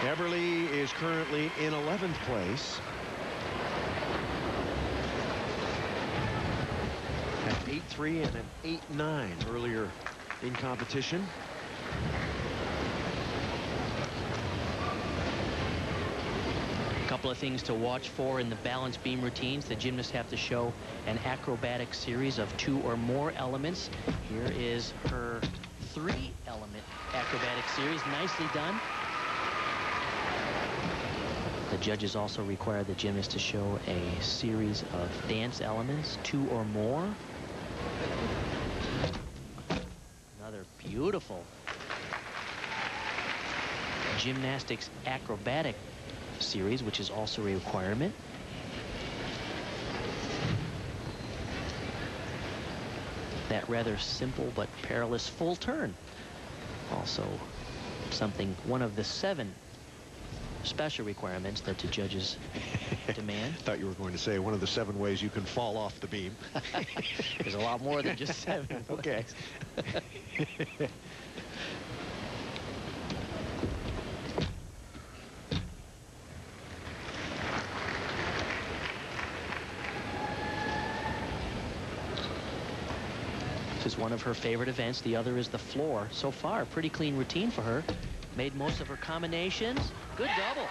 Eberle is currently in 11th place. At 8-3 and an 8-9 earlier in competition. A couple of things to watch for in the balance beam routines. The gymnasts have to show an acrobatic series of two or more elements. Here is her three element acrobatic series. Nicely done. The judges also require the gymnast to show a series of dance elements, two or more. Another beautiful gymnastics acrobatic series, which is also a requirement. That rather simple but perilous full turn. Also something, one of the seven special requirements that the judges demand. Thought you were going to say one of the seven ways you can fall off the beam. There's a lot more than just seven. okay. This is one of her favorite events. The other is the floor. So far, pretty clean routine for her. Made most of her combinations. Good double.